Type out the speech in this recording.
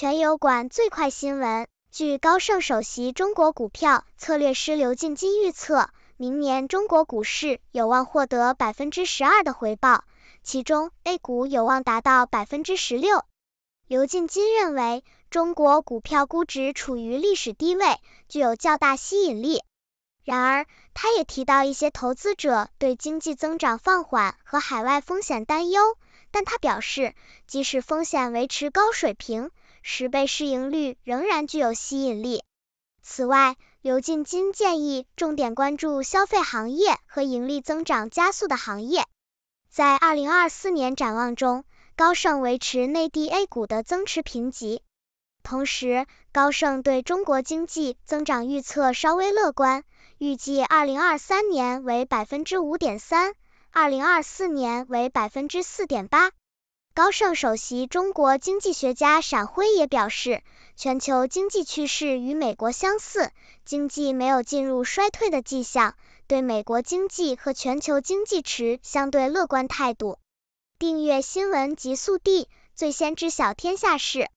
全油管最快新闻，据高盛首席中国股票策略师刘进金预测，明年中国股市有望获得百分之十二的回报，其中 A 股有望达到百分之十六。刘进金认为，中国股票估值处于历史低位，具有较大吸引力。然而，他也提到一些投资者对经济增长放缓和海外风险担忧，但他表示，即使风险维持高水平，十倍市盈率仍然具有吸引力。此外，刘进金建议重点关注消费行业和盈利增长加速的行业。在二零二四年展望中，高盛维持内地 A 股的增持评级。同时，高盛对中国经济增长预测稍微乐观，预计二零二三年为百分之五点三，二零二四年为百分之四点八。高盛首席中国经济学家闪辉也表示，全球经济趋势与美国相似，经济没有进入衰退的迹象，对美国经济和全球经济持相对乐观态度。订阅新闻极速递，最先知晓天下事。